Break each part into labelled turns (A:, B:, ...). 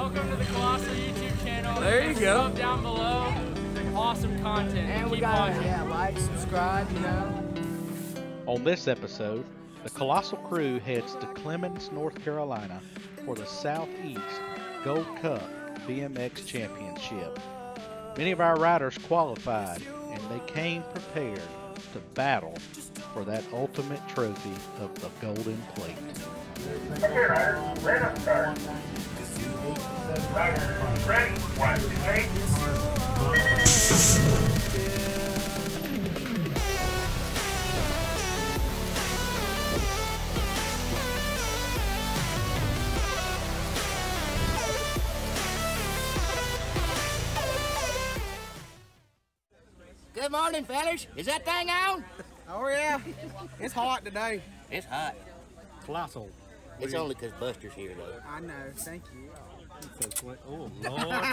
A: Welcome to the Colossal YouTube channel.
B: There you go.
A: sub down below. Awesome content.
C: And we
A: Keep
C: got
A: watching.
C: yeah, like, subscribe, you know.
D: On this episode, the Colossal Crew heads to Clemmons, North Carolina for the Southeast Gold Cup BMX Championship. Many of our riders qualified and they came prepared to battle for that ultimate trophy of the Golden Plate.
E: Okay, riders, let us start.
C: Good morning, fellas. Is that thing on?
F: Oh yeah, it's hot today.
C: It's hot.
D: Colossal.
C: It's only 'cause Buster's here, though.
F: I know. Thank you.
G: Oh Lord!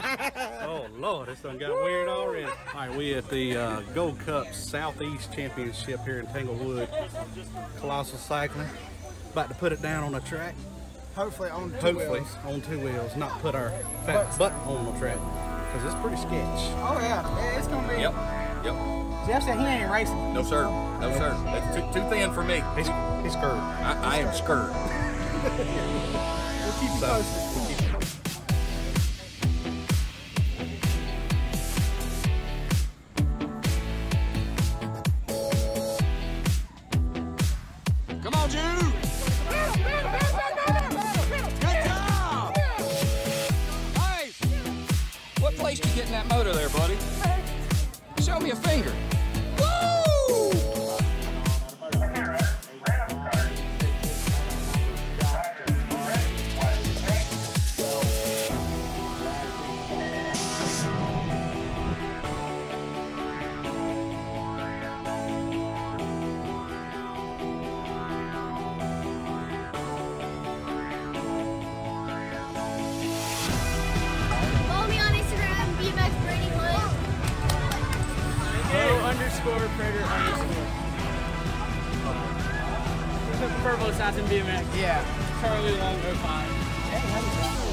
G: oh Lord! This done got weird already. All right, we at the uh, Gold Cup Southeast Championship here in Tanglewood. Colossal Cycling. About to put it down on the track.
F: Hopefully on two
G: Hopefully
F: wheels.
G: on two wheels, not put our fat butt on the track because it's pretty sketch.
F: Oh yeah, yeah, it's gonna be.
B: Yep. Yep.
F: Jeff said he ain't racing.
B: No, sir. No, sir. That's too, too thin for me.
G: He's, he's screwed.
B: I, I am scared.
F: We'll keep you posted.
B: Come on, Jude. Good job. Hey, what place you getting that motor there, buddy? Show me a finger.
A: Underscore Prater underscore. Purple Assassin BMX.
F: Yeah.
A: Charlie Long 05.
H: Let's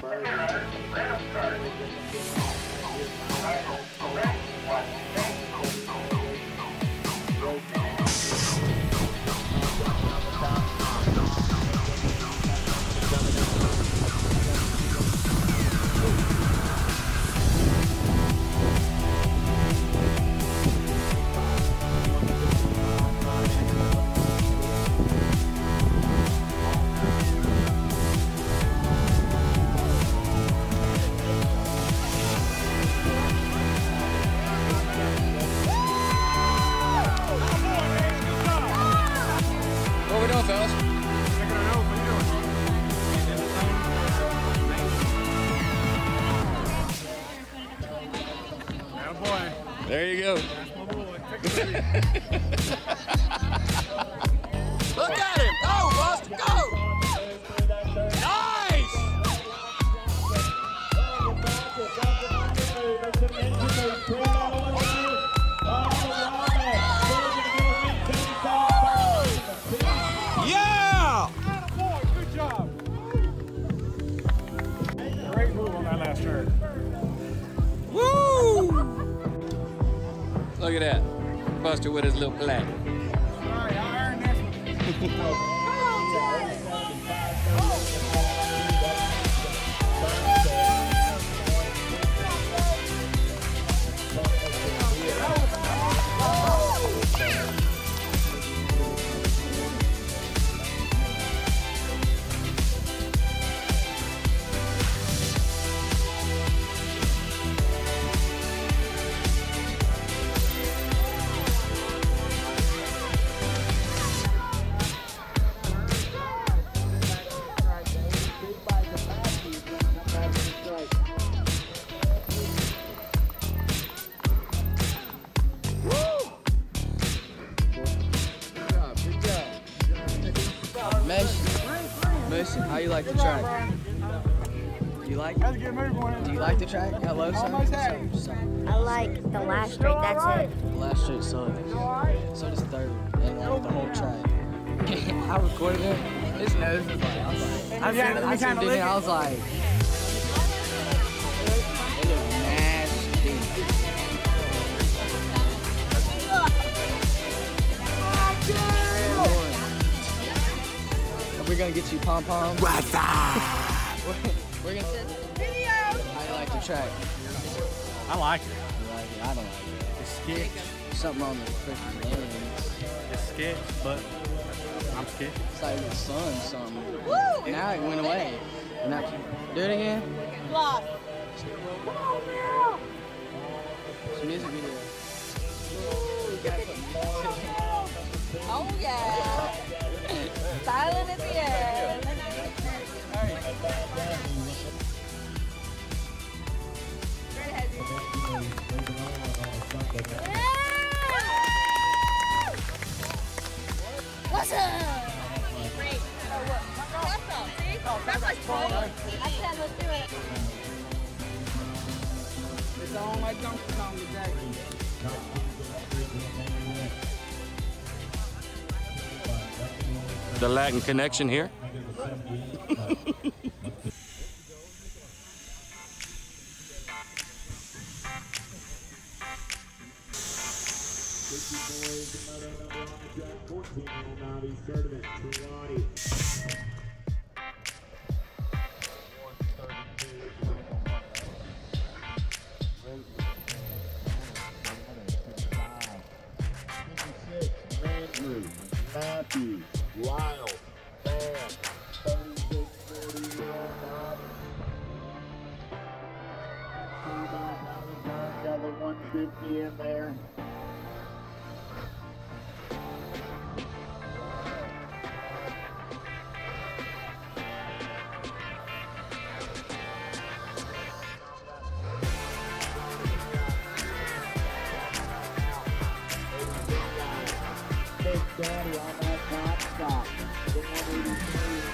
B: What
G: Great move on that last turn.
I: Woo! Look at that. Buster with his little plaque.
F: Sorry, I earned this one.
C: like the track? Do you like
F: That's a
C: it?
F: good move, boy.
C: Do you like the track? Hello,
F: Almost
C: son.
F: had it.
C: son.
H: I like the last straight, that's it.
C: The last straight sucks. So does the third, one, and like the whole track. I recorded it. His nose was like, I was like, I
F: Yeah,
C: seen,
F: we
C: I seen
F: kinda
C: it,
F: lick
C: I
F: it.
C: was like, Are gonna get you pom pom? What's up? We're gonna. How you like the track?
G: I like it.
C: You like it? I don't like it.
G: It's sketch.
C: Something on the freaking lens.
G: It's sketch, but I'm sketch.
C: It's like the sun, something. Woo! Now it went away. Now, do it again. It's a music video.
J: Oh yeah. Silent at the end.
I: The Latin connection here.
B: The 150 in there. Big Daddy on that top stop. The 183.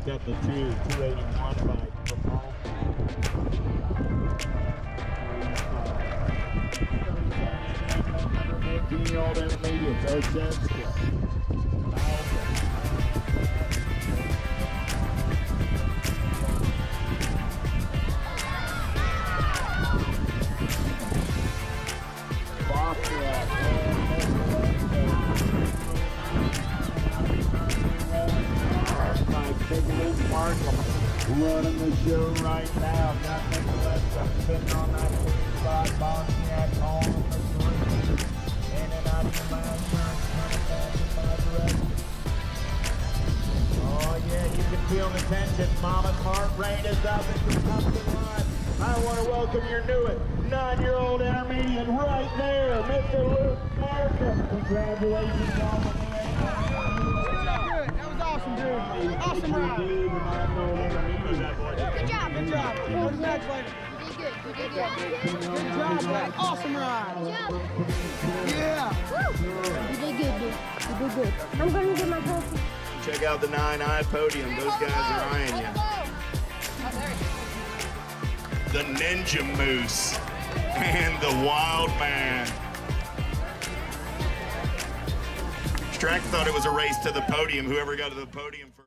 B: pick up the two, 281 by Capone. Fifteen-year-old intermediates, Osenska. Running the show right now. Got Nicholas sitting on that green spot. Bosniak on the green. In and out of your mind, turn, it back in my direction. Oh yeah, you can feel the tension. Mama's heart rate is up. It's a tough to run. I want to welcome your newest nine-year-old intermediate right there. Mr. Luke Markham. Congratulations on the
F: That awesome, dude. Awesome ride.
H: Good job.
F: Good job. Congratulations.
H: You did good. You did good.
F: Good job, man. Awesome ride.
H: Good job.
F: Yeah.
H: You did good, dude. You did good. I'm gonna get my trophy.
K: Check out the nine eye podium. Those guys are eyeing you. Oh, the Ninja Moose and the Wild Man. Strack thought it was a race to the podium. Whoever got to the podium first.